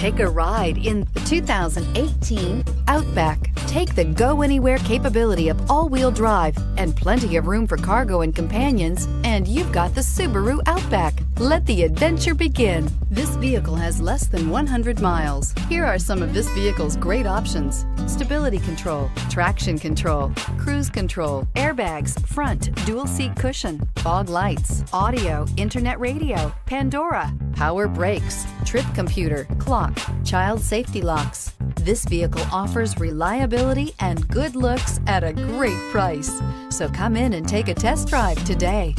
Take a ride in the 2018 Outback. Take the go anywhere capability of all wheel drive and plenty of room for cargo and companions, and you've got the Subaru Outback. Let the adventure begin. This vehicle has less than 100 miles. Here are some of this vehicle's great options stability control, traction control, cruise control, airbags, front, dual seat cushion, fog lights, audio, internet radio, Pandora, power brakes, trip computer, clock, child safety locks. This vehicle offers reliability and good looks at a great price. So come in and take a test drive today.